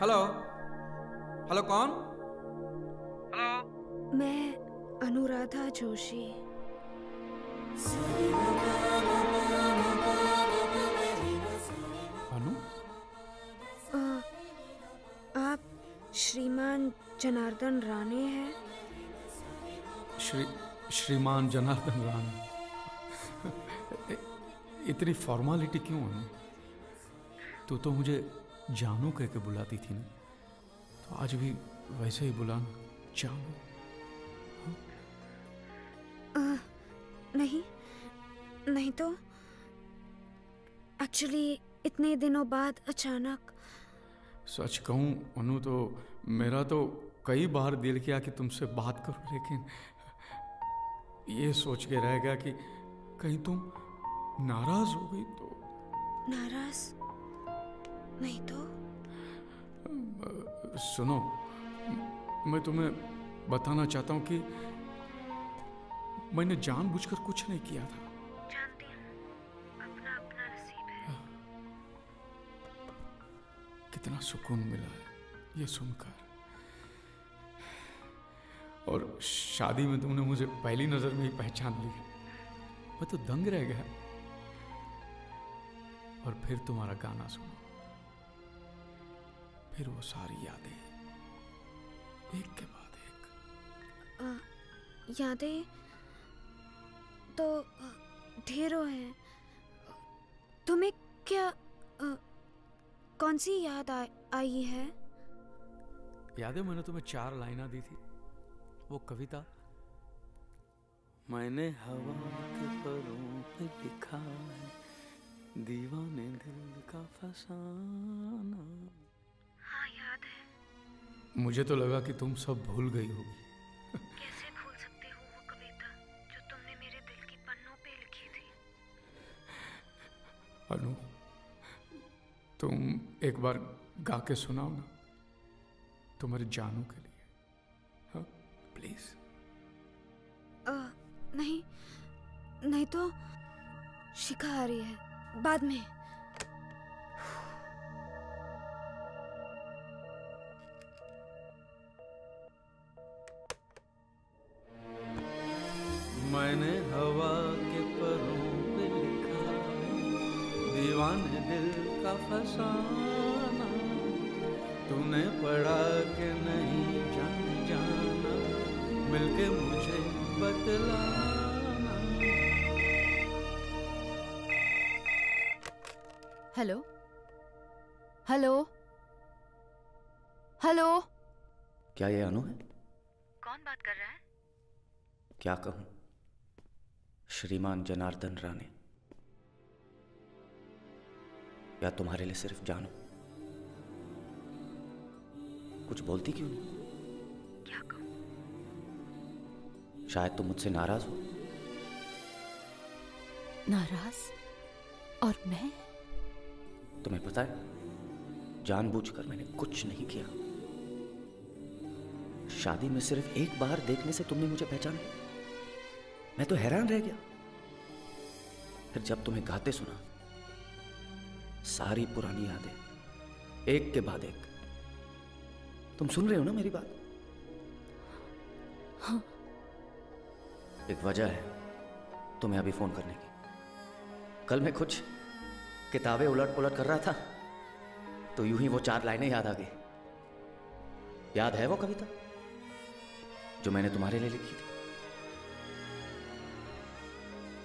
Hello hello कौन? Hello मैं अनुराधा जोशी। अनु? अ, आप श्रीमान जनार्दन राणे हैं? श्री श्रीमान जनार्दन राणा। इतनी फॉर्मालिटी क्यों है? तू तो मुझे जानू कह के बुलाती थी ना तो आज भी वैसे ही बुलाना जानू। अ, नहीं नहीं तो एक्चुअली इतने दिनों बाद अचानक। सच कहूँ अनु तो मेरा तो कई बार दिल किया कि तुमसे बात करूँ लेकिन ये सोच के रह गया कि कहीं तुम नाराज़ हो गई तो नाराज़? नहीं तो? सुनो मैं तुम्हें बताना चाहता हूँ कि मैंने जानबूझकर कुछ नहीं किया था। जानती अपना अपना नसीब है। कितना सुकून मिला है ये सुनकर। और शादी में तुमने मुझे पहली नज़र में ही पहचान ली मैं तो दंग रह गया। और फिर तुम्हारा गाना सुना। फिर वो सारी यादें। एक के बाद एक। यादें तो ढेरों हैं। तुम्हें क्या अ, कौन सी याद आ, आई है? याद मैंने तुम्हें चार लाइना दी थी। वो कविता। मैंने हवा के परों पे लिखा है दीवाने दिल का फसाना। मुझे तो लगा कि तुम सब भूल गई होगी। कैसे भूल सकते हो वो कविता जो तुमने मेरे दिल की पन्नों पे लिखी थी? अनु तुम एक बार गा के सुनाओ ना तुम्हारे जानू के लिए। हाँ प्लीज़ अ, नहीं नहीं तो शिखा आ रही है बाद में। हेलो हेलो हेलो क्या ये अनु है? कौन बात कर रहा है? क्या कहूँ? श्रीमान जनार्दन राणे। या तुम्हारे लिए सिर्फ़ जानो? कुछ बोलती क्यों नहीं? क्या कहूँ? शायद तुम मुझसे नाराज़ हो। नाराज़? और मैं? तुम्हें पता है जानबूझकर मैंने कुछ नहीं किया। शादी में सिर्फ़ एक बार देखने से तुमने मुझे पहचाना। मैं तो हैरान रह गया। फिर जब तुम्हें गाते सुना सारी पुरानी यादें एक के बाद एक। तुम सुन रहे हो ना मेरी बात? हाँ। एक वजह है तुम्हें अभी फ़ोन करने की। कल मैं कुछ किताबें उलट पुलट कर रहा था तो यूँ ही वो चार लाइनें याद आ गई। याद है वो कविता? जो मैंने तुम्हारे लिए लिखी थी।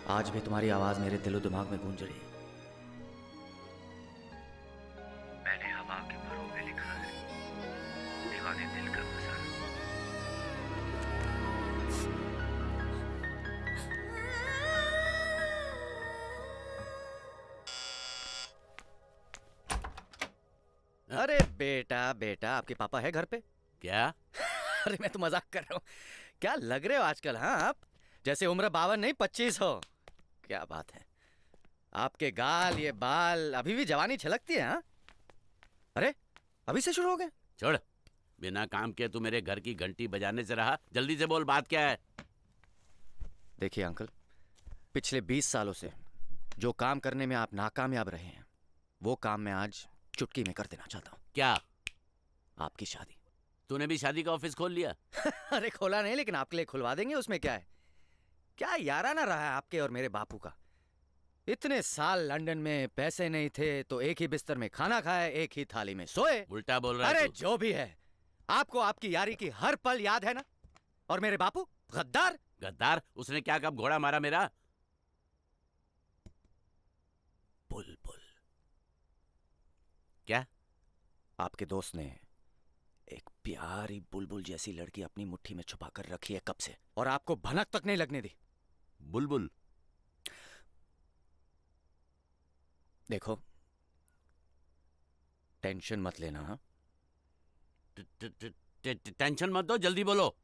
आज भी तुम्हारी आवाज़ मेरे दिलो दिमाग में गूंज रही है। बेटा आपके पापा है घर पे? क्या? अरे मैं तो मज़ाक कर रहा हूँ। क्या लग रहे हो आजकल हाँ आप? जैसे उम्र बावन नहीं पच्चीस हो। क्या बात है। आपके गाल ये बाल अभी भी जवानी छलकती है हाँ? अरे अभी से शुरू हो गए छोड़। बिना काम के तू मेरे घर की घंटी बजाने से रहा। जल्दी से बोल बात क्या है? देखिए अंकल पिछले बीस सालों से जो काम करने में आप नाकामयाब रहे हैं वो काम मैं आज चुटकी में कर देना चाहता हूँ। क्या? आपकी शादी। तूने भी शादी का ऑफ़िस खोल लिया। अरे खोला नहीं लेकिन आपके लिए खुलवा देंगे उसमें क्या है? क्या याराना रहा है आपके और मेरे बापू का? इतने साल लंदन में पैसे नहीं थे तो एक ही बिस्तर में खाना खाए एक ही थाली में सोए। उल्टा बोल रहा अरे है जो भी है आपको आपकी यारी की हर पल याद है ना? और मेरे बापू गद्दार। गद्दार? उसने क्या कब घोड़ा मारा मेरा? बुलबुल। क्या? आपके दोस्त ने एक प्यारी बुलबुल जैसी लड़की अपनी मुट्ठी में छुपा कर रखी है कब से? और आपको भनक तक नहीं लगने दी। बुलबुल। देखो टेंशन मत लेना हाँ? टेंशन मत दो जल्दी बोलो।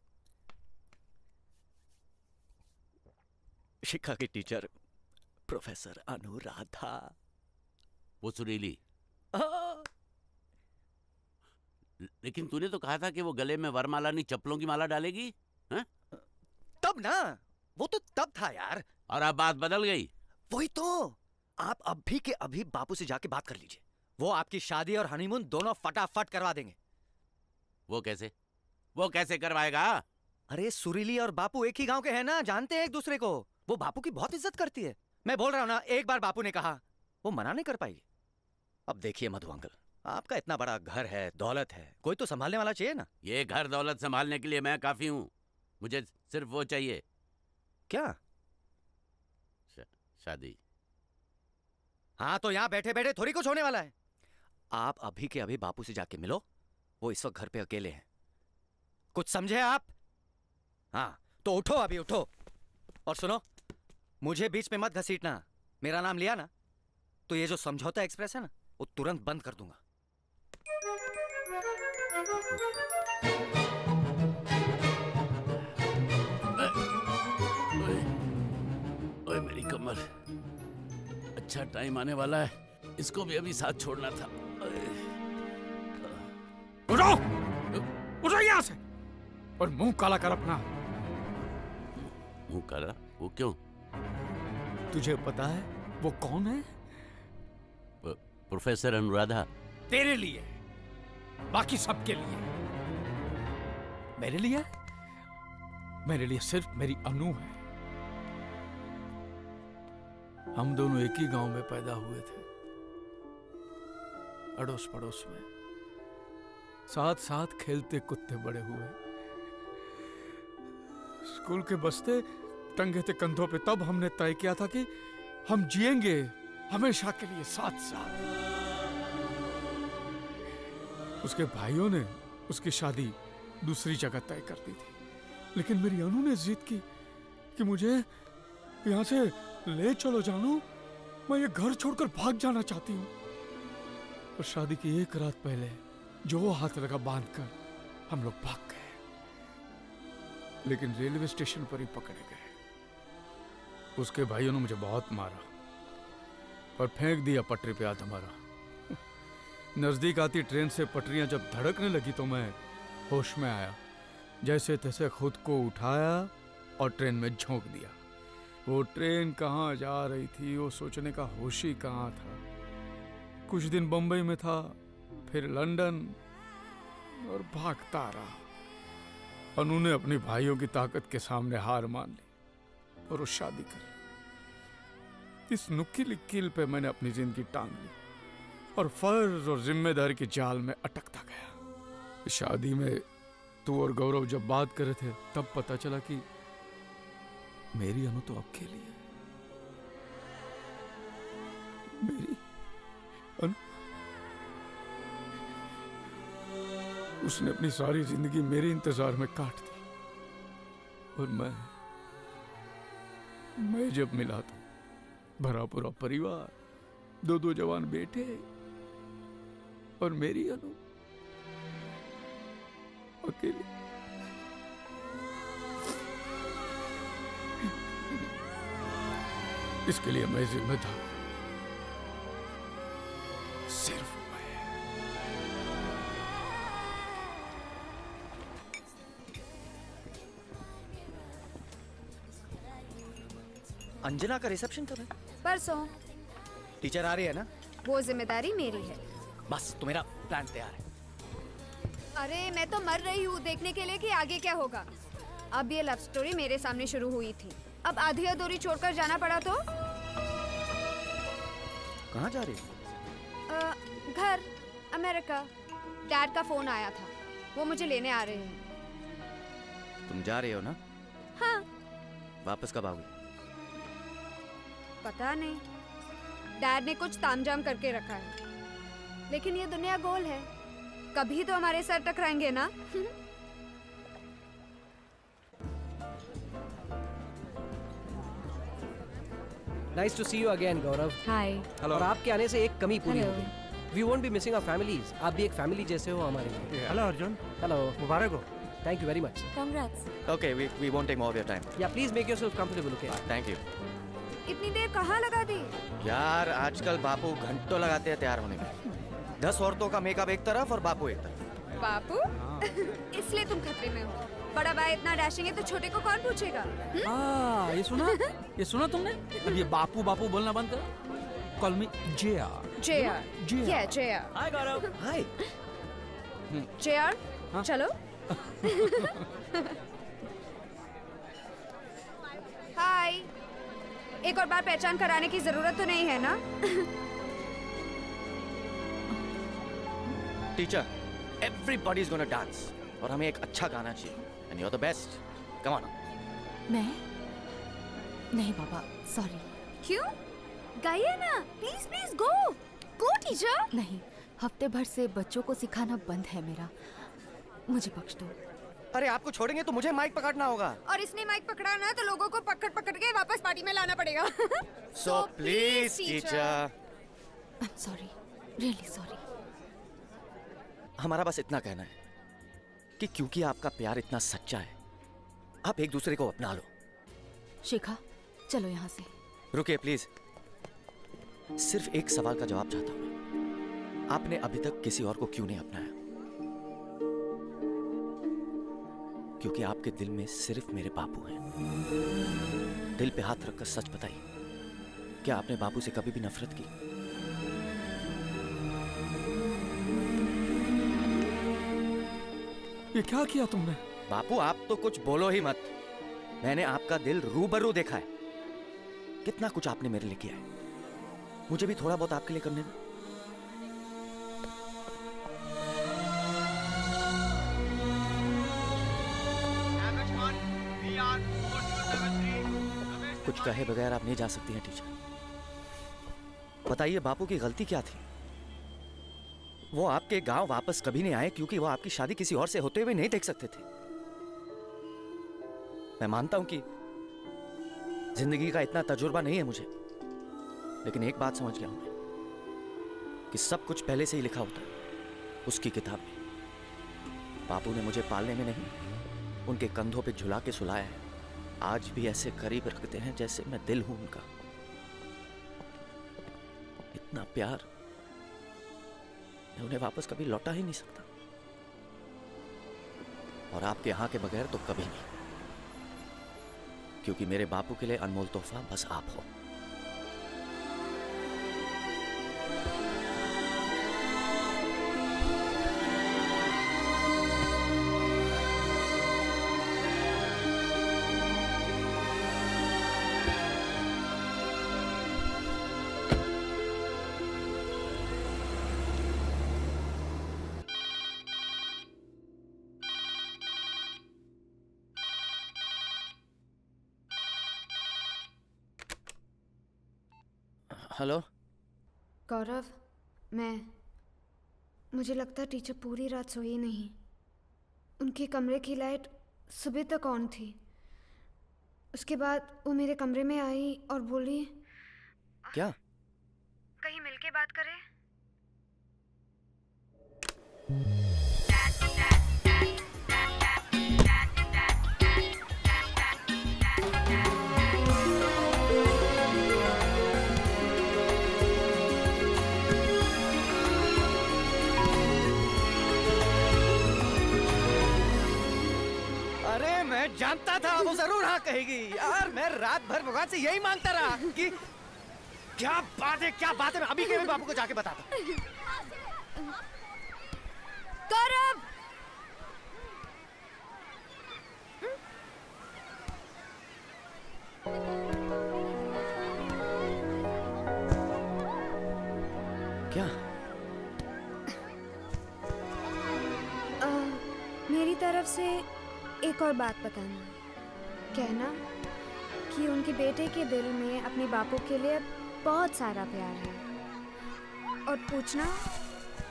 शिक्षा की टीचर प्रोफेसर अनुराधा। वो सुरीली। आ, लेकिन तूने तो कहा था कि वो गले में वरमाला नहीं चप्पलों की माला डालेगी तब ना वो तो तब था यार। और अब बात बदल गई। वही तो आप अभी के अभी बापू से जाके बात कर लीजिए। वो आपकी शादी और हनीमून दोनों फटाफट करवा देंगे। वो कैसे? वो कैसे करवाएगा? अरे सुरीली और बापू एक ही गाँव के हैं ना जानते हैं एक दूसरे को। वो बापू की बहुत इज़्ज़त करती है। मैं बोल रहा हूँ ना एक बार बापू ने कहा वो मना नहीं कर पाएगी। अब देखिए मधु अंकल। आपका इतना बड़ा घर है दौलत है। कोई तो संभालने वाला चाहिए ना। ये घर दौलत संभालने के लिए मैं काफ़ी हूँ। मुझे सिर्फ़ वो चाहिए। क्या? शादी। हाँ तो यहाँ बैठे बैठे थोड़ी कुछ होने वाला है। आप अभी के अभी बापू से जाके मिलो। वो इस वक्त घर पे अकेले हैं। कुछ समझे आप? हाँ तो उठो अभी उठो। और सुनो मुझे बीच में मत घसीटना। मेरा नाम लिया ना। तो ये जो समझौता एक्सप्रेस है ना वो तुरंत बंद कर दूँगा। ओए, मेरी कमर। अच्छा टाइम आने वाला है। इसको भी अभी साथ छोड़ना था। उठो! उठो यहाँ से। और मुँह काला कर अपना। मुँह काला? वो क्यों? तुझे पता है वो कौन है? प्रोफेसर अनुराधा। तेरे लिए। बाकी सबके लिए। मेरे लिए? मेरे लिए सिर्फ़ मेरी अनु है। हम दोनों एक ही गाँव में पैदा हुए थे। अड़ोस पड़ोस में। साथ साथ खेलते कुत्ते बड़े हुए। स्कूल के बस्ते, टंगे थे कंधों पे। तब हमने तय किया था कि हम जिएँगे हमेशा के लिए साथ साथ उसके भाइयों ने उसकी शादी दूसरी जगह तय कर दी थी। लेकिन मेरी अनु ने जिद की कि मुझे यहाँ से ले चलो जानू। मैं ये घर छोड़कर भाग जाना चाहती हूँ। और शादी की एक रात पहले जो हाथ लगा बाँध कर हम लोग भाग गए। लेकिन रेलवे स्टेशन पर ही पकड़े गए। उसके भाइयों ने मुझे बहुत मारा और फेंक दिया पटरी पे आधा मारा नज़दीक आती ट्रेन से पटरियाँ जब धड़कने लगी तो मैं होश में आया। जैसे तैसे खुद को उठाया और ट्रेन में झोंक दिया। वो ट्रेन कहाँ जा रही थी, वो सोचने का होश ही कहाँ था। कुछ दिन बम्बई में था, फिर लंदन और भागता रहा। अनु ने अपने भाइयों की ताकत के सामने हार मान ली और वो शादी कर इस नुकीली कील पे मैंने अपनी ज़िंदगी टांग ली। और फ़र्ज़ और ज़िम्मेदारी के जाल में अटकता गया। शादी में तू और गौरव जब बात कर रहे थे, तब पता चला कि मेरी अनु तो अकेली है। मेरी अनु? उसने अपनी सारी ज़िंदगी मेरे इंतज़ार में काट दी। और मैं मैं जब मिला तो भरा पूरा परिवार दो दो जवान बेटे और मेरी अनु। अकेली। इसके लिए मैं जिम्मेदार सिर्फ़ मैं। अंजना का रिसेप्शन कब है? परसों। टीचर आ रही है ना? वो ज़िम्मेदारी मेरी है। बस तो मेरा प्लान तैयार है। अरे मैं तो मर रही हूँ देखने के लिए कि आगे क्या होगा। अब ये लव स्टोरी मेरे सामने शुरू हुई थी। अब आधी अधूरी छोड़कर जाना पड़ा तो? कहाँ जा रही? घर अमेरिका। डैड का फ़ोन आया था। वो मुझे लेने आ रहे हैं। तुम जा रहे हो ना? हाँ। वापस कब आओगी? पता नहीं। डैड ने कुछ तामझाम करके रखा है। लेकिन ये दुनिया गोल है। कभी तो हमारे सर टकराएँगे ना? Nice to see you again Gaurav hi और आपके आने से एक कमी पूरी हो गई we won't be missing our families आप भी एक फैमिली जैसे हो हमारे लिए। हेलो अर्जुन हेलो मुबारक हो। Thank you very much congrats okay we we won't take more of your time या please make yourself comfortable okay thank you इतनी देर कहाँ लगा दी? यार आजकल बापू घंटों लगाते हैं तैयार होने में दस औरतों का मेकअप एक तरफ़ और बापू एक तरफ़। बापू? इसलिए तुम खतरे में हो। बड़ा भाई इतना डैशिंग है तो छोटे को कौन पूछेगा? हम्म? हाँ ये सुना? ये सुना तुमने? अब ये बापू बापू बोलना बंद कर। Call me J R JR. JR. Yeah, JR. Hi Gaurav hi हाँ? चलो। हाय एक और बार पहचान कराने की ज़रूरत तो नहीं है ना? Teacher everybody is gonna dance और हमें एक अच्छा गाना चाहिए। And you are the best come on मैं? नहीं बाबा सॉरी क्यों? गाइए ना। Please please go go teacher नहीं हफ़्ते भर से बच्चों को सिखाना बंद है मेरा। मुझे बख्श दो। अरे आपको छोड़ेंगे तो मुझे माइक पकड़ना होगा। और इसने माइक पकड़ा ना तो लोगों को पकड़ पकड़ के वापस पार्टी में लाना पड़ेगा। So please teacher I am sorry really sorry हमारा बस इतना कहना है कि क्योंकि आपका प्यार इतना सच्चा है आप एक दूसरे को अपना लो। शिखा चलो यहाँ से। रुकिए प्लीज़ सिर्फ़ एक सवाल का जवाब चाहता हूँ। आपने अभी तक किसी और को क्यों नहीं अपनाया? क्योंकि आपके दिल में सिर्फ़ मेरे बापू हैं। दिल पे हाथ रखकर सच बताइए क्या आपने बापू से कभी भी नफरत की? ये क्या किया तुमने? बापू, आप तो कुछ बोलो ही मत। मैंने आपका दिल रूबरू देखा है। कितना कुछ आपने मेरे लिए किया है। मुझे भी थोड़ा बहुत आपके लिए करने दो। कुछ कहे बगैर आप नहीं जा सकती हैं, टीचर। बताइए, बापू की गलती क्या थी? वो आपके गाँव वापस कभी नहीं आए क्योंकि वो आपकी शादी किसी और से होते हुए नहीं देख सकते थे। मैं मानता हूँ कि ज़िंदगी का इतना तजुर्बा नहीं है मुझे, लेकिन एक बात समझ गया हूँ मैं, कि सब कुछ पहले से ही लिखा होता है उसकी किताब में। बापू ने मुझे पालने में नहीं, उनके कंधों पे झुला के सुलाया है। आज भी ऐसे करीब रखते हैं जैसे मैं दिल हूँ उनका। इतना प्यार मैं उन्हें वापस कभी लौटा ही नहीं सकता। और आपके यहाँ के बगैर तो कभी नहीं। क्योंकि मेरे बापू के लिए अनमोल तोहफा बस आप हो। हेलो? गौरव मैं मुझे लगता टीचर पूरी रात सोई नहीं। उनके कमरे की लाइट सुबह तक ऑन थी। उसके बाद वो मेरे कमरे में आई और बोली क्या? कहीं मिलके बात करें? जानता था, वो ज़रूर हाँ कहेगी। यार, मैं रात भर भगवान से यही माँगता रहा कि क्या बात है क्या बात है मैं अभी के बाबू को जाके बताता गौरव एक और बात बताना कहना कि उनके बेटे के दिल में अपने बापू के लिए बहुत सारा प्यार है। और पूछना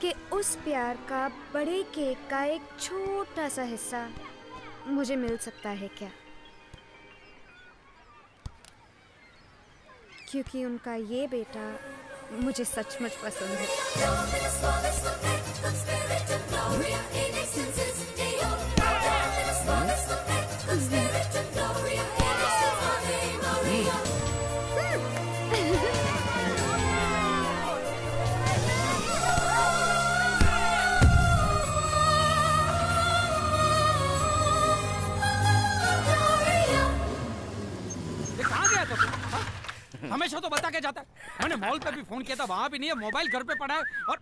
कि उस प्यार का बड़े केक का एक छोटा सा हिस्सा मुझे मिल सकता है क्या? क्योंकि उनका ये बेटा मुझे सचमुच पसंद है? हमेशा तो बता के जाता है। मैंने मॉल पे भी फ़ोन किया था, वहाँ भी नहीं है, मोबाइल घर पे पड़ा है और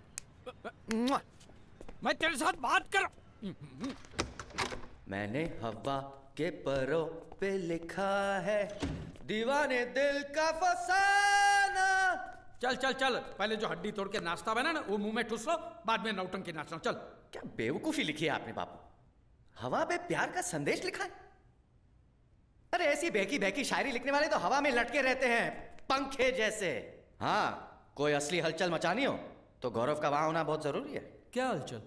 मैं तेरे साथ बात कर मैंने हवा के परों पे लिखा है दीवाने दिल का फसाना। चल चल चल पहले जो हड्डी तोड़ के नाश्ता बना ना वो मुँह में ठुस लो बाद में नौटंकी नाचना चल। क्या बेवकूफ़ी लिखी है आपने बापू? हवा पे प्यार का संदेश लिखा है? अरे ऐसी बहकी बहकी शायरी लिखने वाले तो हवा में लटके रहते हैं पंखे जैसे। हाँ कोई असली हलचल मचानी हो तो गौरव का वहाँ होना बहुत ज़रूरी है। क्या हलचल?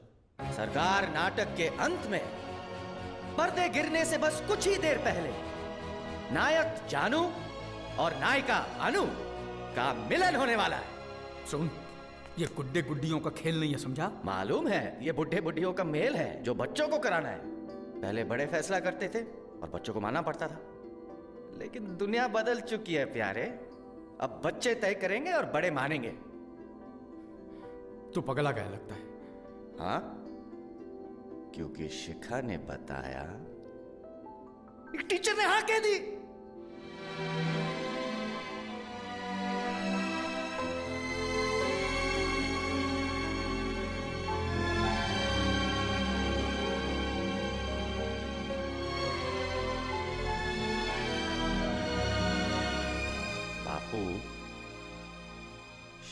सरकार नाटक के अंत में पर्दे गिरने से बस कुछ ही देर पहले नायक जानू और नायिका अनु का मिलन होने वाला है। सुन ये गुड्डे गुड्डियों का खेल नहीं है समझा? मालूम है ये बुढ़े बुढ़ियों का मेल है जो बच्चों को कराना है। पहले बड़े फैसला करते थे और बच्चों को मानना पड़ता था। लेकिन दुनिया बदल चुकी है प्यारे। अब बच्चे तय करेंगे और बड़े मानेंगे। तू पगला गया लगता है। हाँ? क्योंकि शिखा ने बताया। एक टीचर ने हाँ कह दी। बापू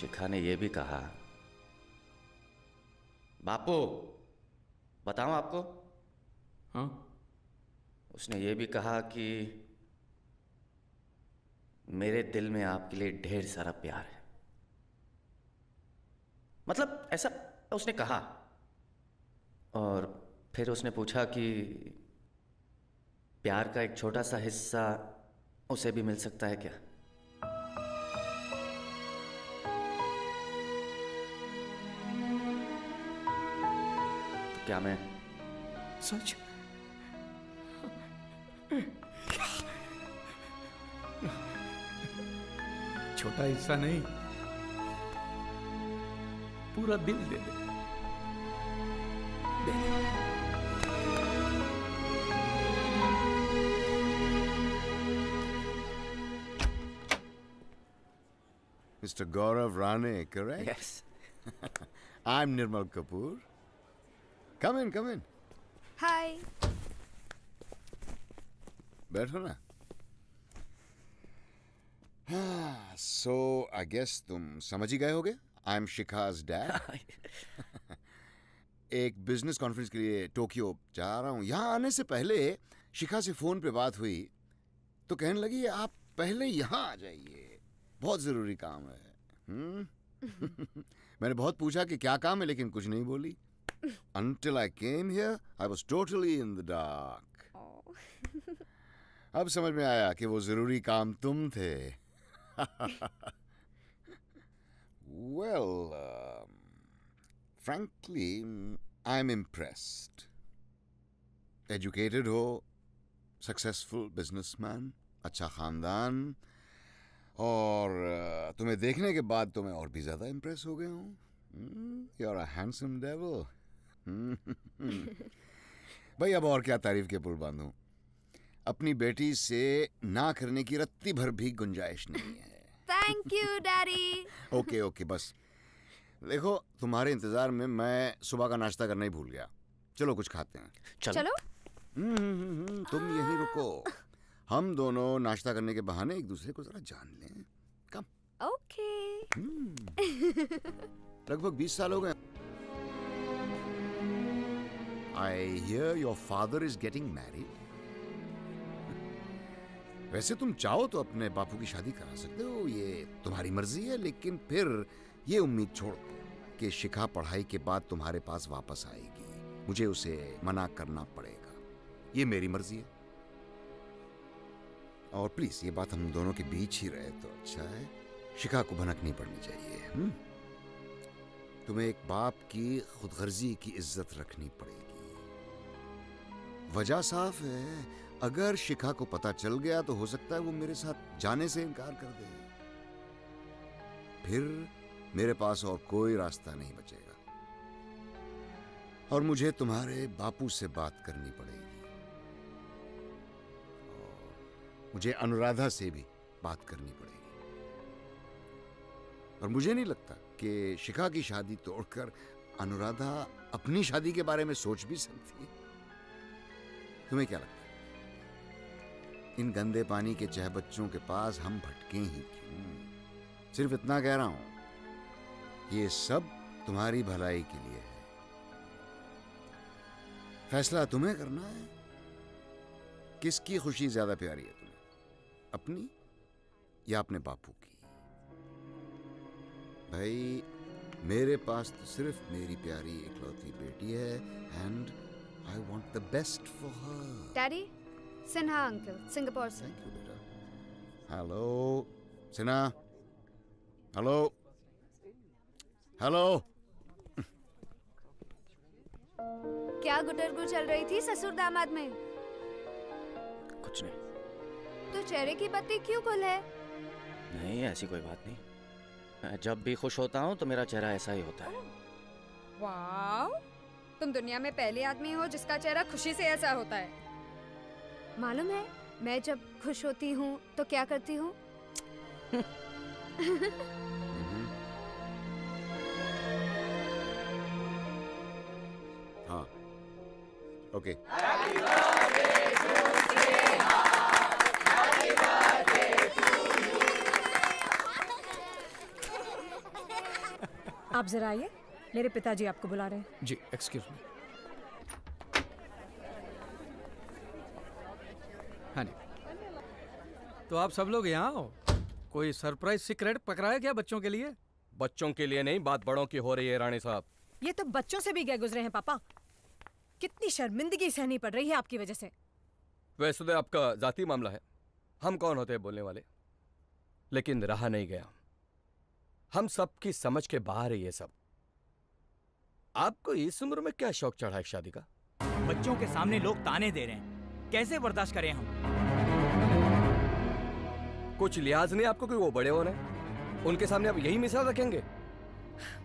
शिखा ने यह भी कहा बापू बताऊँ आपको? हाँ। उसने ये भी कहा कि मेरे दिल में आपके लिए ढेर सारा प्यार है। मतलब ऐसा उसने कहा। और फिर उसने पूछा कि प्यार का एक छोटा सा हिस्सा उसे भी मिल सकता है क्या? क्या मैं सच छोटा हिस्सा नहीं पूरा दिल दे दे दे दे Mr. Gaurav Rane, correct? Yes. I'm Nirmal Kapoor. Come in, come in. हाय बैठो ना सो आई गेस तुम समझ ही गए होगे? आई एम शिखाज डैड एक बिज़नेस कॉन्फ्रेंस के लिए टोक्यो जा रहा हूँ। यहाँ आने से पहले शिखा से फ़ोन पे बात हुई तो कहने लगी आप पहले यहाँ आ जाइए। बहुत ज़रूरी काम है। हम्म? मैंने बहुत पूछा कि क्या काम है लेकिन कुछ नहीं बोली। Until I came here, I was totally in the dark. अब समझ में आया कि वो ज़रूरी काम तुम थे well, um, frankly, I'm impressed. Educated हो, successful businessman, अच्छा खानदान और uh, तुम्हें देखने के बाद तो मैं और भी ज़्यादा इम्प्रेस हो गया हूँ you are a handsome devil भाई अब और क्या तारीफ़ के पुल बांधूं अपनी बेटी से ना करने की रत्ती भर भी गुंजाइश नहीं है। Thank you daddy okay okay बस। देखो तुम्हारे इंतज़ार में मैं सुबह का नाश्ता करना ही भूल गया। चलो कुछ खाते हैं। चलो। चलो। हम्म, हम्म, हम्म, तुम यहीं रुको। हम दोनों नाश्ता करने के बहाने एक दूसरे को जरा जान लें। कम। ओके लगभग बीस साल हो गए। I hear your father is getting married वैसे तुम चाहो तो अपने बापू की शादी करा सकते हो। ये तुम्हारी मर्ज़ी है, लेकिन फिर ये उम्मीद छोड़ दो कि शिखा पढ़ाई के बाद तुम्हारे पास वापस आएगी। मुझे उसे मना करना पड़ेगा। ये मेरी मर्ज़ी है। और प्लीज़, ये बात हम दोनों के बीच ही रहे तो अच्छा है। शिखा को भनक नहीं पड़नी चाहिए हुँ? तुम्हें एक बाप की खुदगर्जी की इज़्ज़त रखनी पड़ेगी। वजह साफ़ है। अगर शिखा को पता चल गया तो हो सकता है वो मेरे साथ जाने से इनकार कर दे। फिर मेरे पास और कोई रास्ता नहीं बचेगा। और मुझे तुम्हारे बापू से बात करनी पड़ेगी। मुझे अनुराधा से भी बात करनी पड़ेगी। और मुझे नहीं लगता कि शिखा की शादी तोड़कर अनुराधा अपनी शादी के बारे में सोच भी सकती है। तुम्हें क्या लगता है? इन गंदे पानी के चह बच्चों के पास हम भटके ही क्यों? सिर्फ़ इतना कह रहा हूँ, ये सब तुम्हारी भलाई के लिए है। फैसला तुम्हें करना है। किसकी खुशी ज़्यादा प्यारी है तुम्हें? अपनी या अपने बापू की? भाई, मेरे पास तो सिर्फ़ मेरी प्यारी इकलौती बेटी है and I want the best for her daddy Sinha uncle Singapore से थैंक यू बेटा हेलो सिन्हा हेलो हेलो क्या गुटरगु चल रही थी ससुर दामाद में? कुछ नहीं। तो चेहरे की बत्ती क्यों गुल है? नहीं ऐसी कोई बात नहीं। मैं जब भी खुश होता हूँ तो मेरा चेहरा ऐसा ही होता है। वाओ। तुम दुनिया में पहले आदमी हो जिसका चेहरा खुशी से ऐसा होता है। मालूम है मैं जब खुश होती हूँ तो क्या करती हूँ? हाँ। ओके। आप जरा आइए। मेरे पिताजी आपको बुला रहे हैं। जी एक्सक्यूज मी हाँ जी। तो आप सब लोग यहाँ हो? कोई सरप्राइज़ सीक्रेट पकड़ा है क्या बच्चों के लिए? बच्चों के लिए नहीं बात बड़ों की हो रही है रानी साहब। ये तो बच्चों से भी गए गुजरे हैं पापा। कितनी शर्मिंदगी सहनी पड़ रही है आपकी वजह से। वैसे तो आपका जाती मामला है। हम कौन होते हैं बोलने वाले? लेकिन रहा नहीं गया। हम सबकी समझ के बाहर है ये सब। आपको इस उम्र में क्या शौक चढ़ा है शादी का? बच्चों के सामने लोग ताने दे रहे हैं। कैसे बर्दाश्त करें हम? कुछ लिहाज नहीं आपको कि वो बड़े हो रहे उनके सामने आप यही मिसाल रखेंगे?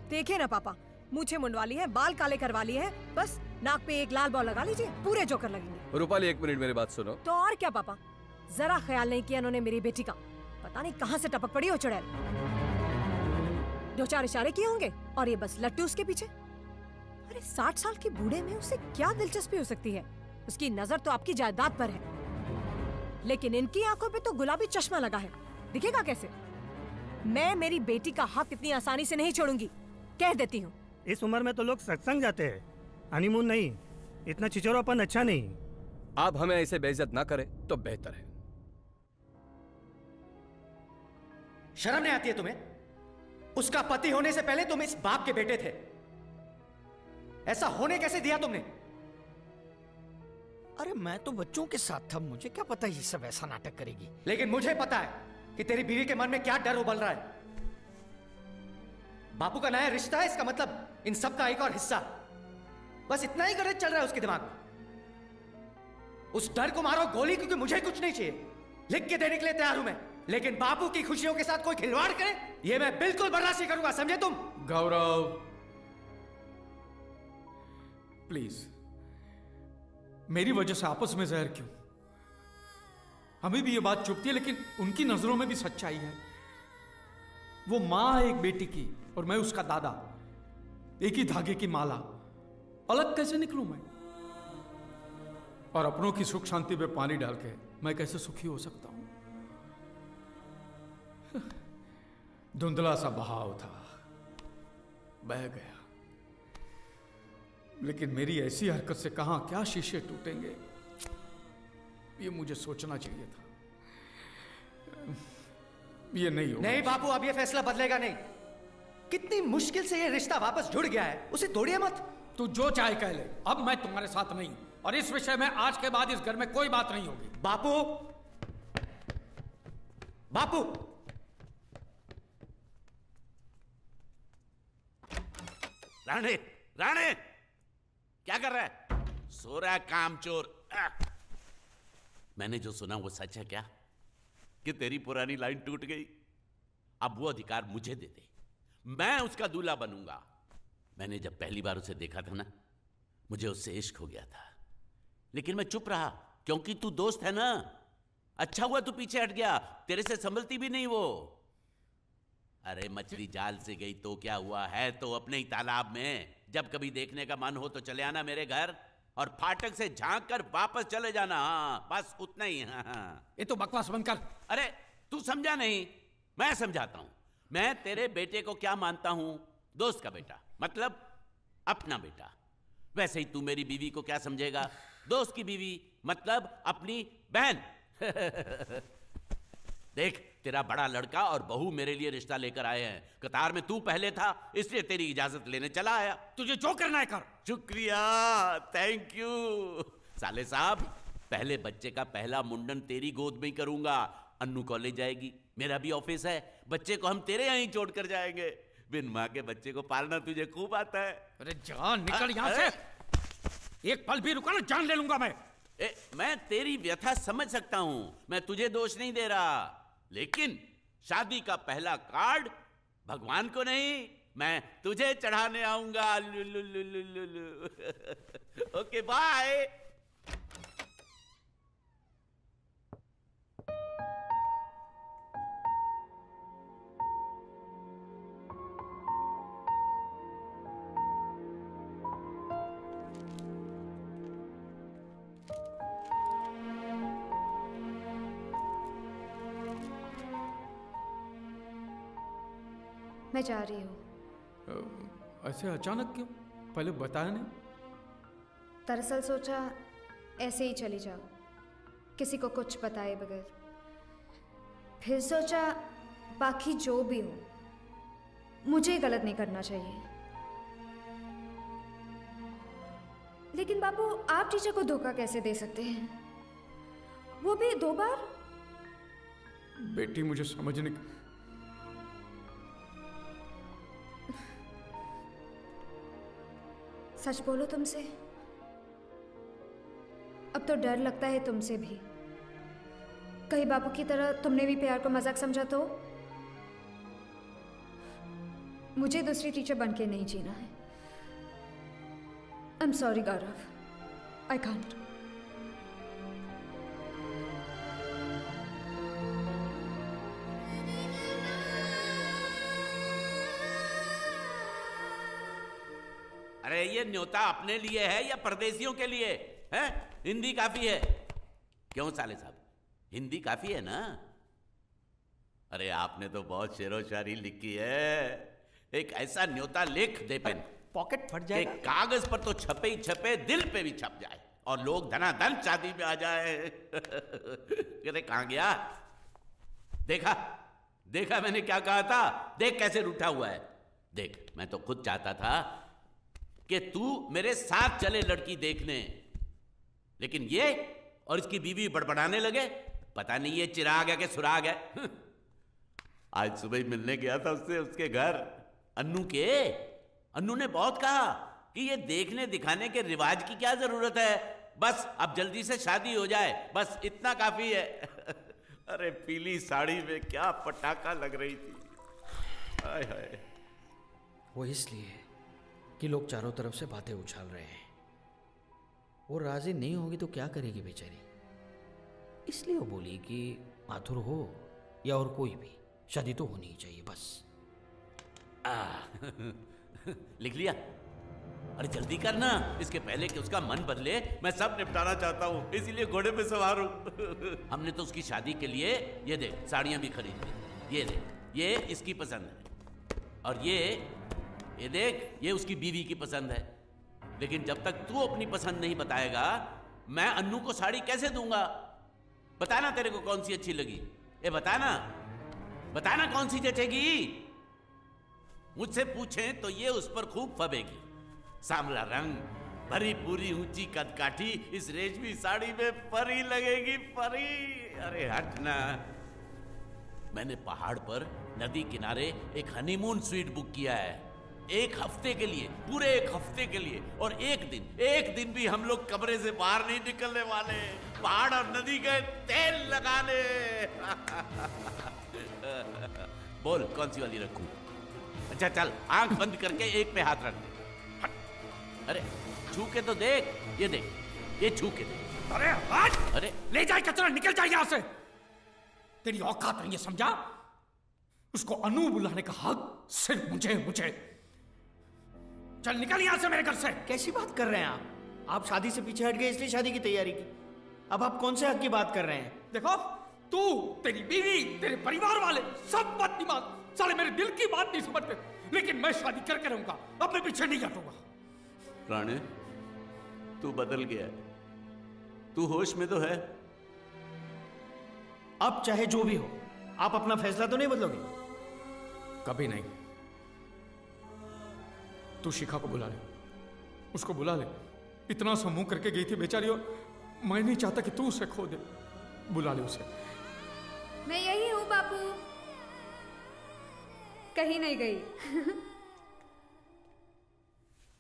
देखिए ना पापा मुझे मुंडवा ली है बाल काले करवा लिए हैं बस नाक पे एक लाल बॉल लगा लीजिए पूरे जोकर लगेंगे। रूपाली एक मिनट मेरी बात सुनो। तो और क्या पापा? जरा ख्याल नहीं किया उन्होंने मेरी बेटी का। पता नहीं कहाँ से टपक पड़ी हो चुड़ैल दो चार इशारे किए होंगे और ये बस लट्टू उसके पीछे। अरे साठ साल के बूढ़े में उसे क्या दिलचस्पी हो सकती है? उसकी नज़र तो आपकी जायदाद पर है। लेकिन इनकी आँखों पे तो गुलाबी चश्मा लगा है। दिखेगा कैसे? मैं मेरी बेटी का हक इतनी आसानी से नहीं छोड़ूँगी। कह देती हूँ। इस उम्र में तो लोग सत्संग जाते हैं। हनीमून नहीं। इतना छिचोरापन अच्छा नहीं। आप हमें ऐसे बेइज्जत ना करें तो बेहतर है। शर्म नहीं आती है तुम्हें? उसका पति होने से पहले तुम इस बाप के बेटे थे। ऐसा होने कैसे दिया तुमने? अरे मैं तो बच्चों के साथ था मुझे क्या पता ये सब ऐसा नाटक करेगी? लेकिन मुझे पता है कि तेरी बीवी के मन में क्या डर उबल रहा है। बापू का नया रिश्ता है इसका मतलब इन सब का एक और हिस्सा। बस इतना ही गरज चल रहा है उसके दिमाग में। उस डर को मारो गोली क्योंकि मुझे कुछ नहीं चाहिए। लिख के देने के लिए तैयार हूँ मैं। लेकिन बापू की खुशियों के साथ कोई खिलवाड़ करे ये मैं बिल्कुल बर्दाश्त नहीं करूँगा समझे तुम? गौरव प्लीज़ मेरी वजह से आपस में जहर क्यों? हमें भी ये बात चुपती है, लेकिन उनकी नज़रों में भी सच्चाई है। वो माँ है एक बेटी की, और मैं उसका दादा। एक ही धागे की माला। अलग कैसे निकलूं मैं? और अपनों की सुख शांति पे पानी डाल के मैं कैसे सुखी हो सकता हूँ? धुंधला सा बहाव था। बह गया। लेकिन मेरी ऐसी हरकत से कहाँ क्या शीशे टूटेंगे? ये मुझे सोचना चाहिए था। ये नहीं होगा। नहीं बापू अब ये फैसला बदलेगा नहीं। कितनी मुश्किल से ये रिश्ता वापस जुड़ गया है। उसे तोड़िए मत। तू जो चाहे कह ले। अब मैं तुम्हारे साथ नहीं। और इस विषय में आज के बाद इस घर में कोई बात नहीं होगी। बापू! बापू! राणे राणे क्या कर रहा है? सो रहा है कामचोर आ! मैंने जो सुना वो सच है क्या? कि तेरी पुरानी लाइन टूट गई। अब वो अधिकार मुझे दे दे। मैं उसका दूल्हा बनूँगा। मैंने जब पहली बार उसे देखा था ना, मुझे उससे इश्क हो गया था। लेकिन मैं चुप रहा, क्योंकि तू दोस्त है ना। अच्छा हुआ तू पीछे हट गया। तेरे से संभलती भी नहीं वो। अरे मछली जाल से गई तो क्या हुआ? है तो अपने ही तालाब में। जब कभी देखने का मन हो तो चले आना मेरे घर और फाटक से झाँक कर वापस चले जाना। हाँ बस उतना ही। हाँ हाँ। ये तो बकवास बंद कर अरे तू समझा नहीं मैं समझाता हूँ। मैं तेरे बेटे को क्या मानता हूँ? दोस्त का बेटा मतलब अपना बेटा। वैसे ही तू मेरी बीवी को क्या समझेगा? दोस्त की बीवी मतलब अपनी बहन। देख तेरा बड़ा लड़का और बहू मेरे लिए रिश्ता लेकर आए हैं। कतार में तू पहले था इसलिए तेरी इजाज़त लेने चला आया। तुझे जो करना है कर। शुक्रिया थैंक यू साले साहब पहले बच्चे का पहला मुंडन तेरी गोद में ही करूँगा। अन्नू कॉलेज जाएगी मेरा भी ऑफ़िस है। बच्चे को हम तेरे यहाँ ही छोड़ कर जाएँगे। बिन माँ के बच्चे को पालना तुझे खूब आता है। अरे जान निकल यहाँ से। एक पल भी रुका ना जान ले लूँगा मैं। ए, मैं तेरी व्यथा समझ सकता हूँ। मैं तुझे दोष नहीं दे रहा। लेकिन शादी का पहला कार्ड भगवान को नहीं मैं तुझे चढ़ाने आऊँगा। ओके बाय मैं जा रही हूँ। ऐसे अचानक क्यों? पहले बताया नहीं। दरअसल सोचा ऐसे ही चली जाओ किसी को कुछ बताए बगैर। फिर सोचा बाकी जो भी हो मुझे गलत नहीं करना चाहिए। लेकिन बाबू आप टीचर को धोखा कैसे दे सकते हैं? वो भी दो बार? बेटी मुझे समझने सच बोलो तुमसे? अब तो डर लगता है तुमसे भी। कहीं बापू की तरह तुमने भी प्यार को मज़ाक समझा तो? मुझे दूसरी टीचर बन के नहीं जीना है। I am sorry Gaurav I can't न्योता अपने लिए है या परदेशियों के लिए? है? हिंदी काफ़ी है। क्यों साले साहब? हिंदी काफ़ी है ना? अरे आपने तो बहुत शेरो शायरी लिखी है। एक ऐसा न्योता लिख दे पेन। पॉकेट फट कि जाएगा कागज़ पर तो छपे ही छपे दिल पे भी छप जाए और लोग धनाधन शादी में आ जाए। कहते कहा गया? देखा? देखा मैंने क्या कहा था? देख कैसे रूठा हुआ है। देख मैं तो खुद चाहता था कि तू मेरे साथ चले लड़की देखने। लेकिन ये, और इसकी बीवी बड़बड़ाने लगे, पता नहीं ये चिराग है कि सुराग है। आज सुबह मिलने गया था उससे, उसके घर। अन्नू के? अन्नू ने बहुत कहा कि ये देखने दिखाने के रिवाज की क्या ज़रूरत है। बस, अब जल्दी से शादी हो जाए। बस, इतना काफ़ी है। अरे, पीली साड़ी में क्या पटाखा लग रही थी। हाय हाय। वो इसलिए कि लोग चारों तरफ़ से बातें उछाल रहे हैं। वो राज़ी नहीं होगी तो क्या करेगी बेचारी? इसलिए वो बोली कि माथुर हो या और कोई भी शादी तो होनी ही चाहिए बस। आ, लिख लिया। अरे जल्दी करना इसके पहले कि उसका मन बदले मैं सब निपटाना चाहता हूँ इसीलिए घोड़े पे सवार हूँ। हमने तो उसकी शादी के लिए ये देख साड़ियाँ भी खरीद। ली ये देख ये इसकी पसंद है। और ये ये देख, ये उसकी बीवी की पसंद है। लेकिन जब तक तू अपनी पसंद नहीं बताएगा, मैं अन्नू को साड़ी कैसे दूँगा? बताना तेरे को कौन सी अच्छी लगी। ये बताना। बताना कौन सी जचेगी। मुझसे पूछें तो ये उस पर खूब फबेगी। सांवला रंग, भरी पूरी ऊँची कदकाठी, इस रेशमी साड़ी में परी लगेगी परी अरे हटना मैंने पहाड़ पर, नदी किनारे एक हनीमून स्वीट बुक किया है। एक हफ़्ते के लिए पूरे एक हफ़्ते के लिए और एक दिन एक दिन भी हम लोग कमरे से बाहर नहीं निकलने वाले। पहाड़ और नदी के तेल लगाने। बोल कौन सी वाली रखूँ? अच्छा चल आँख बंद करके एक पे हाथ रख। दे अरे छू के तो देख ये देख ये छू के देख। अरे हट! अरे। ले जाए कचरा निकल जाए यहाँ से। तेरी औकात नहीं है समझा? उसको अनु बुलाने का हक सिर्फ़ मुझे मुझे। चल निकल यहाँ से मेरे घर से। कैसी बात कर रहे हैं आप? आप शादी से पीछे हट गए इसलिए शादी की तैयारी की। अब आप कौन से हक की बात कर रहे हैं? देखो तू तेरी बीवी तेरे परिवार वाले सब बात नहीं मान साले मेरे दिल की बात नहीं समझते लेकिन मैं शादी करके रहूँगा अपने पीछे नहीं हटूँगा। राणे तू बदल गया तू होश में तो है। अब चाहे जो भी हो आप अपना फैसला तो नहीं बदलोगे? कभी नहीं। तू शिखा को बुला ले। उसको बुला ले। इतना सा मुँह करके गई थी बेचारी और मैं नहीं चाहता कि तू उसे खो दे। बुला ले उसे। मैं यही हूँ बापू। कहीं नहीं गई।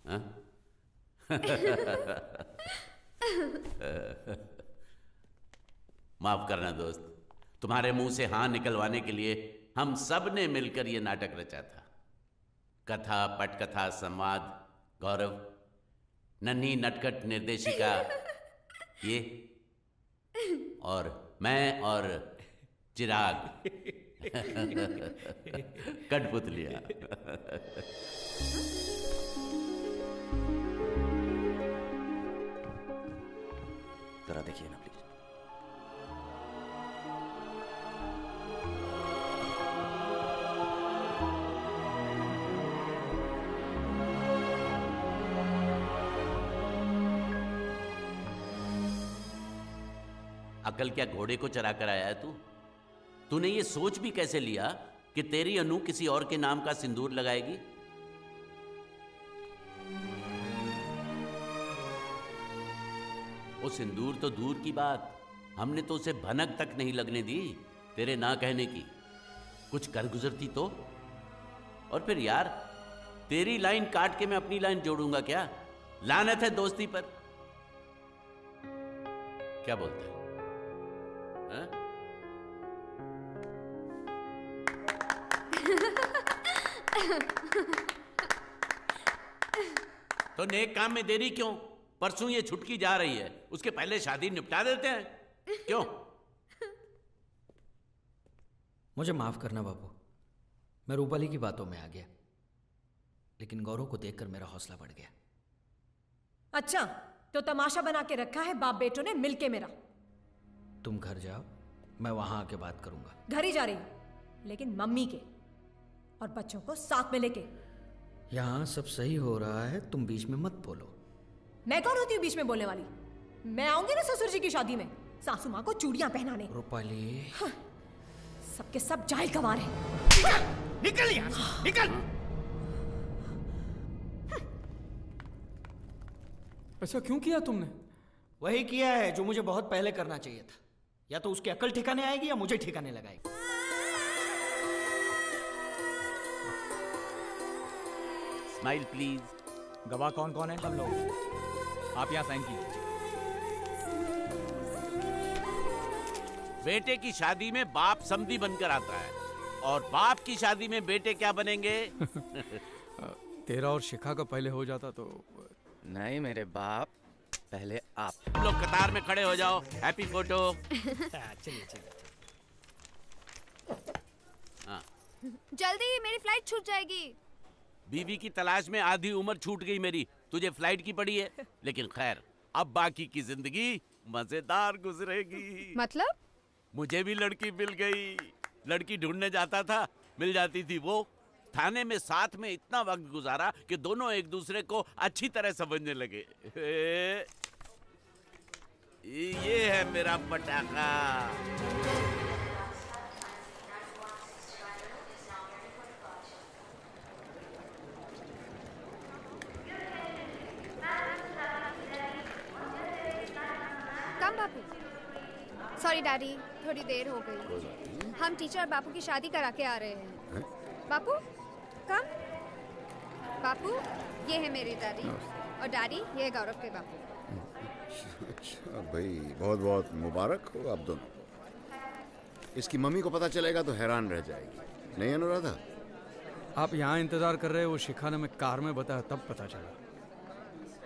हाँ? माफ़ करना दोस्त। तुम्हारे मुँह से हाँ निकलवाने के लिए हम सबने मिलकर यह नाटक रचा था। कथा पटकथा संवाद गौरव नन्ही नटखट निर्देशिका ये और मैं और चिराग। कठपुतलिया जरा देखिए ना। अकल क्या घोड़े को चरा कर आया है तू? तूने ये सोच भी कैसे लिया कि तेरी अनु किसी और के नाम का सिंदूर लगाएगी? वो सिंदूर तो दूर की बात। हमने तो उसे भनक तक नहीं लगने दी, तेरे ना कहने की। कुछ कर गुजरती तो? और फिर यार, तेरी लाइन काट के मैं अपनी लाइन जोड़ूँगा क्या? लानत है दोस्ती पर। क्या बोलते हैं? तो नेक काम में देरी क्यों? परसों ये छुटकी जा रही है। उसके पहले शादी निपटा देते हैं। क्यों? मुझे माफ़ करना बाबू। मैं रूपाली की बातों में आ गया। लेकिन गौरव को देखकर मेरा हौसला बढ़ गया। अच्छा तो तमाशा बना के रखा है बाप बेटों ने मिलके मेरा। तुम घर जाओ मैं वहाँ आके बात करूँगा। घर ही जा रही हूँ लेकिन मम्मी के। और बच्चों को साथ में लेके। यहाँ सब सही हो रहा है तुम बीच में मत बोलो। मैं कौन होती हूँ बीच में बोलने वाली? मैं आऊँगी ना ससुर जी की शादी में सासू माँ को चूड़ियाँ पहनाने। रूपाली। सबके सब जाहिल गंवार। हैं निकल यहाँ निकल। ऐसा क्यों किया तुमने? वही किया है जो मुझे बहुत पहले करना चाहिए था। या तो उसकी अकल ठिकाने आएगी या मुझे ठिकाने लगाएगी। स्माइल प्लीज़ गवाह कौन कौन है? हम लोग। आप यहाँ साइन कीजिए। बेटे की शादी में बाप समधी बनकर आता है। और बाप की शादी में बेटे क्या बनेंगे? तेरा और शिखा का पहले हो जाता तो नहीं मेरे बाप पहले आप। लोग कतार में खड़े हो जाओ। हैप्पी फ़ोटो चलिए चलिए हाँ। जल्दी मेरी फ़्लाइट छूट जाएगी। बीवी की तलाश में आधी उम्र छूट गई मेरी। तुझे फ़्लाइट की पड़ी है। लेकिन खैर अब बाकी की ज़िंदगी मज़ेदार गुजरेगी। मतलब? मुझे भी लड़की मिल गई। लड़की ढूँढने जाता था मिल जाती थी वो। थाने में साथ में इतना वक्त गुजारा कि दोनों एक दूसरे को अच्छी तरह समझने लगे। ये है मेरा पटाखा कम बापू सॉरी डैडी थोड़ी देर हो गई। हम टीचर और बापू की शादी करा के आ रहे हैं। बापू कम। बापू ये है मेरी दादी और डैडी ये है गौरव के बापू। अच्छा भाई बहुत बहुत मुबारक हो आप दोनों। इसकी मम्मी को पता चलेगा तो हैरान रह जाएगी। नहीं अनुराधा? आप यहाँ इंतज़ार कर रहे हो वो शिखा ने मैं कार में बताया तब पता चला।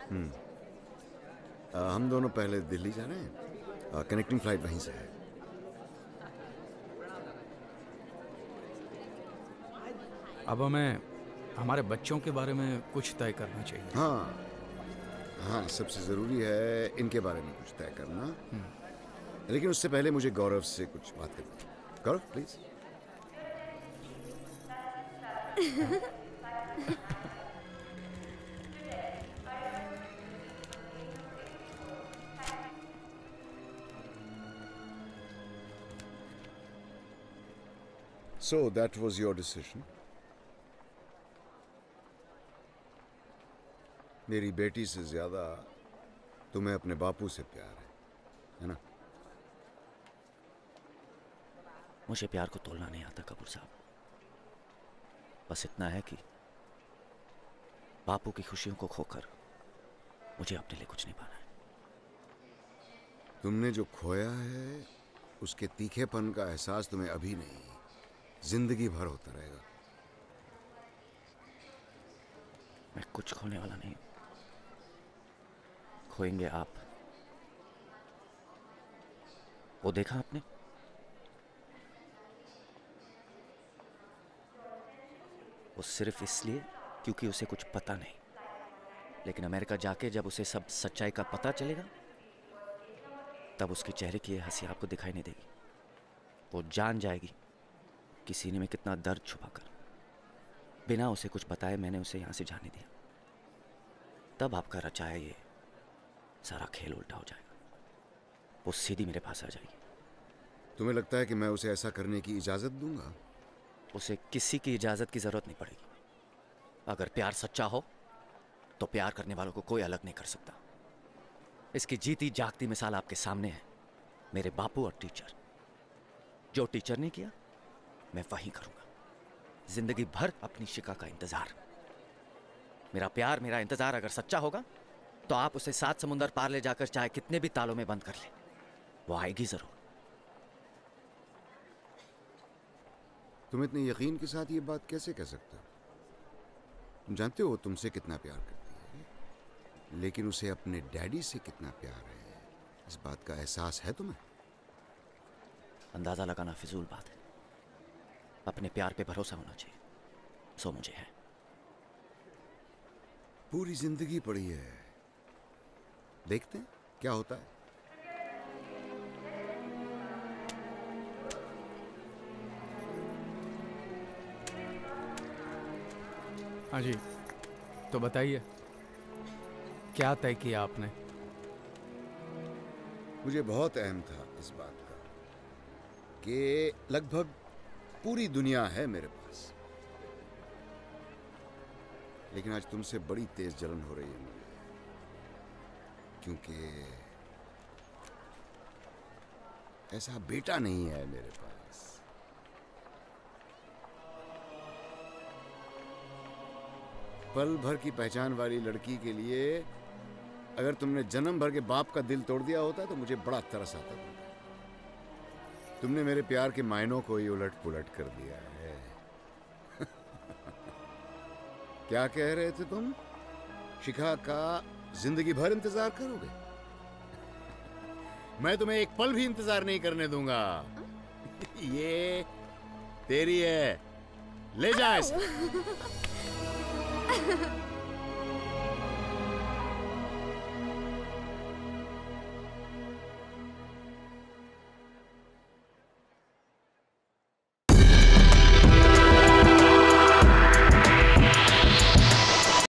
हम्म। आ, हम दोनों पहले दिल्ली जा रहे हैं? कनेक्टिंग फ़्लाइट वहीं से है। अब हमें हमारे बच्चों के बारे में कुछ तय करना चाहिए। हाँ। हाँ सबसे ज़रूरी है इनके बारे में कुछ तय करना। लेकिन उससे पहले मुझे गौरव से कुछ बात करनी Gaurav please So that was your decision. मेरी बेटी से ज़्यादा तुम्हें अपने बापू से प्यार है है ना? मुझे प्यार को तोलना नहीं आता कपूर साहब। बस इतना है कि बापू की खुशियों को खोकर मुझे अपने लिए कुछ नहीं पाना है। तुमने जो खोया है उसके तीखेपन का एहसास तुम्हें अभी नहीं ज़िंदगी भर होता रहेगा। मैं कुछ खोने वाला नहीं खोएँगे आप। वो देखा आपने? वो सिर्फ़ इसलिए क्योंकि उसे कुछ पता नहीं। लेकिन अमेरिका जाके जब उसे सब सच्चाई का पता चलेगा, तब उसके चेहरे की हँसी आपको दिखाई नहीं देगी। वो जान जाएगी। कि सीने में कितना दर्द छुपा कर। बिना उसे कुछ बताए मैंने उसे यहाँ से जाने दिया। तब आपका रचाया ये सारा खेल उल्टा हो जाएगा। वो सीधी मेरे पास आ जाएगी। तुम्हें लगता है कि मैं उसे ऐसा करने की इजाज़त दूँगा? उसे किसी की इजाज़त की ज़रूरत नहीं पड़ेगी। अगर प्यार सच्चा हो तो प्यार करने वालों को कोई अलग नहीं कर सकता। इसकी जीती जागती मिसाल आपके सामने है मेरे बापू और टीचर। जो टीचर ने किया मैं वही करूँगा। ज़िंदगी भर अपनी शिका का इंतज़ार। मेरा प्यार मेरा इंतज़ार अगर सच्चा होगा तो आप उसे सात समुंदर पार ले जाकर चाहे कितने भी तालों में बंद कर ले। वो आएगी ज़रूर। तुम इतने यकीन के साथ ये बात कैसे कह सकते हो? तुम जानते हो तुमसे कितना प्यार करती है लेकिन उसे अपने डैडी से कितना प्यार है? इस बात का एहसास है तुम्हें? अंदाज़ा लगाना फिजूल बात है। अपने प्यार पे भरोसा होना चाहिए। सो मुझे है। पूरी ज़िंदगी पड़ी है। देखते हैं क्या होता है। हाँ जी तो बताइए क्या तय किया आपने? मुझे बहुत अहम था इस बात का कि लगभग पूरी दुनिया है मेरे पास। लेकिन आज तुमसे बड़ी तेज जलन हो रही है मुझे। क्योंकि ऐसा बेटा नहीं है मेरे पास। पल भर की पहचान वाली लड़की के लिए अगर तुमने जन्म भर के बाप का दिल तोड़ दिया होता तो मुझे बड़ा तरस आता था। तुमने मेरे प्यार के मायनों को ही उलट पुलट कर दिया है। क्या कह रहे थे तुम? शिखा का ज़िंदगी भर इंतज़ार करोगे? मैं तुम्हें एक पल भी इंतज़ार नहीं करने दूँगा। ये तेरी है। ले जा इसे।